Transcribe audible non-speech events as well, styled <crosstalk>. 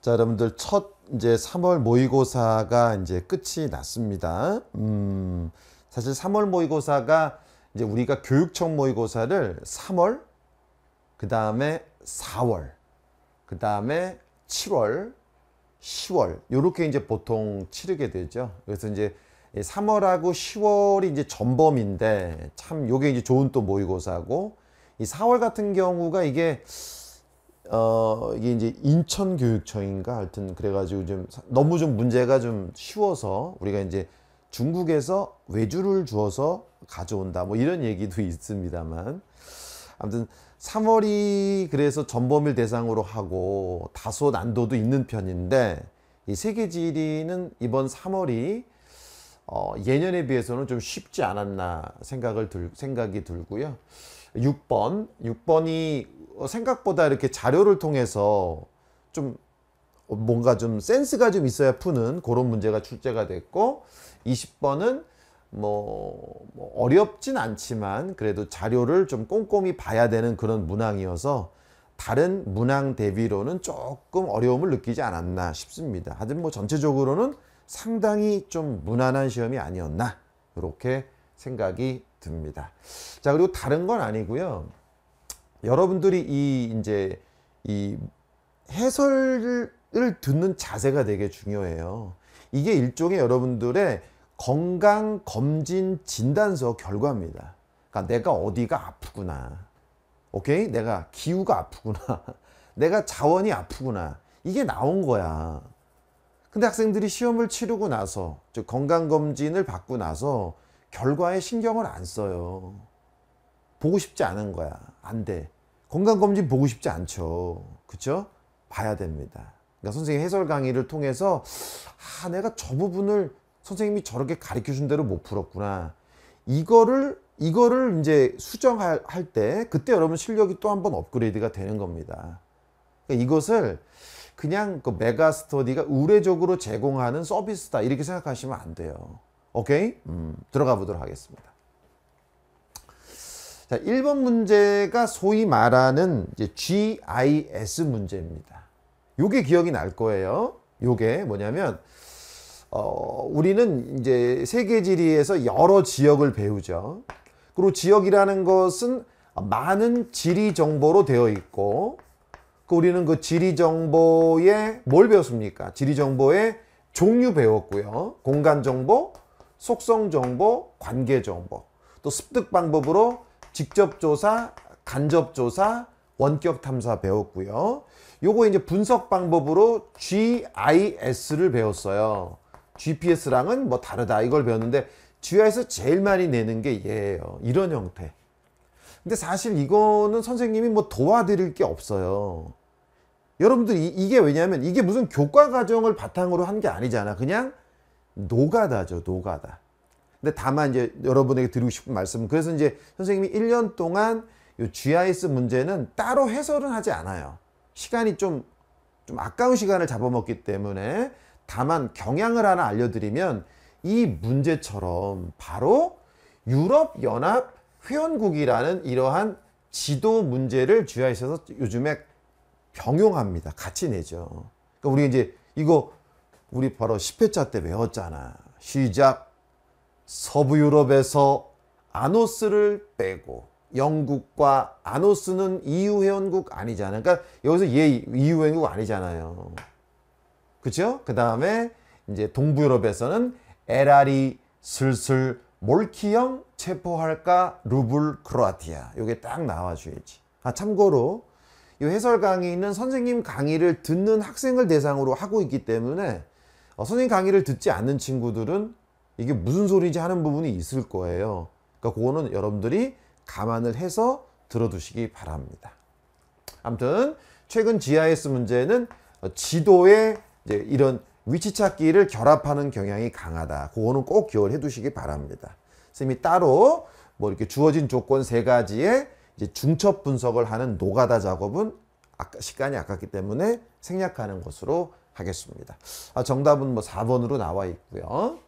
자, 여러분들 첫 이제 3월 모의고사가 이제 끝이 났습니다. 음, 사실 3월 모의고사가 이제 우리가 교육청 모의고사를 3월, 그 다음에 4월, 그 다음에 7월, 10월 요렇게 이제 보통 치르게 되죠. 그래서 이제 3월하고 10월이 이제 전범인데 참 요게 이제 좋은 또 모의고사고 이 4월 같은 경우가 이게 어 이게 이제 인천교육청인가? 하여튼 그래가지고 좀 너무 좀 문제가 좀 쉬워서 우리가 이제 중국에서 외주를 주어서 가져온다. 뭐 이런 얘기도 <laughs> 있습니다만. 아무튼 3월이 그래서 전범일 대상으로 하고 다소 난도도 있는 편인데 이 세계 지리는 이번 3월이 어, 예년에 비해서는 좀 쉽지 않았나 생각을 들, 생각이 들고요. 6번, 6번이 생각보다 이렇게 자료를 통해서 좀 뭔가 좀 센스가 좀 있어야 푸는 그런 문제가 출제가 됐고 20번은 뭐, 뭐 어렵진 않지만 그래도 자료를 좀 꼼꼼히 봐야 되는 그런 문항이어서 다른 문항 대비로는 조금 어려움을 느끼지 않았나 싶습니다. 하여튼 뭐 전체적으로는 상당히 좀 무난한 시험이 아니었나 이렇게 생각이 듭니다. 자 그리고 다른 건 아니고요. 여러분들이 이 이제 이 해설을 듣는 자세가 되게 중요해요. 이게 일종의 여러분들의 건강 검진 진단서 결과입니다. 그러니까 내가 어디가 아프구나. 오케이? 내가 기후가 아프구나. <laughs> 내가 자원이 아프구나. 이게 나온 거야. 근데 학생들이 시험을 치르고 나서 즉 건강 검진을 받고 나서 결과에 신경을 안 써요. 보고 싶지 않은 거야. 안 돼. 건강검진 보고 싶지 않죠. 그쵸? 봐야 됩니다. 그러니까 선생님 해설 강의를 통해서, 아, 내가 저 부분을 선생님이 저렇게 가르쳐 준 대로 못 풀었구나. 이거를, 이거를 이제 수정할 때, 그때 여러분 실력이 또 한 번 업그레이드가 되는 겁니다. 그러니까 이것을 그냥 그 메가 스터디가 의례적으로 제공하는 서비스다. 이렇게 생각하시면 안 돼요. 오케이? 음, 들어가 보도록 하겠습니다. 자, 1번 문제가 소위 말하는 이제 GIS 문제입니다. 요게 기억이 날 거예요. 요게 뭐냐면, 어, 우리는 이제 세계 지리에서 여러 지역을 배우죠. 그리고 지역이라는 것은 많은 지리 정보로 되어 있고, 그 우리는 그 지리 정보에 뭘 배웠습니까? 지리 정보의 종류 배웠고요. 공간 정보, 속성 정보, 관계 정보. 또 습득 방법으로 직접 조사, 간접 조사, 원격 탐사 배웠고요. 요거 이제 분석 방법으로 GIS를 배웠어요. GPS랑은 뭐 다르다 이걸 배웠는데 GIS 제일 많이 내는 게 얘예요. 이런 형태. 근데 사실 이거는 선생님이 뭐 도와드릴 게 없어요. 여러분들 이 이게 왜냐하면 이게 무슨 교과 과정을 바탕으로 한 게 아니잖아. 그냥 노가다죠, 노가다. 근데 다만 이제 여러분에게 드리고 싶은 말씀은 그래서 이제 선생님이 1년 동안 이 GIS 문제는 따로 해설은 하지 않아요. 시간이 좀, 좀 아까운 시간을 잡아먹기 때문에 다만 경향을 하나 알려드리면 이 문제처럼 바로 유럽연합 회원국이라는 이러한 지도 문제를 GIS에서 요즘에 병용합니다. 같이 내죠. 그러니까 우리 이제 이거 우리 바로 10회차 때 외웠잖아. 시작. 서부 유럽에서 아노스를 빼고 영국과 아노스는 EU 회원국 아니잖아요. 그러니까 여기서 얘 EU 회원국 아니잖아요. 그죠? 그 다음에 이제 동부 유럽에서는 에라리 슬슬 몰키형 체포할까 루블 크로아티아. 요게 딱 나와줘야지. 아, 참고로 이 해설 강의는 선생님 강의를 듣는 학생을 대상으로 하고 있기 때문에 어, 선생님 강의를 듣지 않는 친구들은 이게 무슨 소리지 하는 부분이 있을 거예요. 그러니까 그거는 여러분들이 감안을 해서 들어두시기 바랍니다. 아무튼 최근 GIS 문제는 지도에 이런 위치 찾기를 결합하는 경향이 강하다. 그거는 꼭 기억을 해두시기 바랍니다. 선생님이 따로 뭐 이렇게 주어진 조건 세 가지에 이제 중첩 분석을 하는 노가다 작업은 시간이 아깝기 때문에 생략하는 것으로 하겠습니다. 아, 정답은 뭐 4번으로 나와 있고요.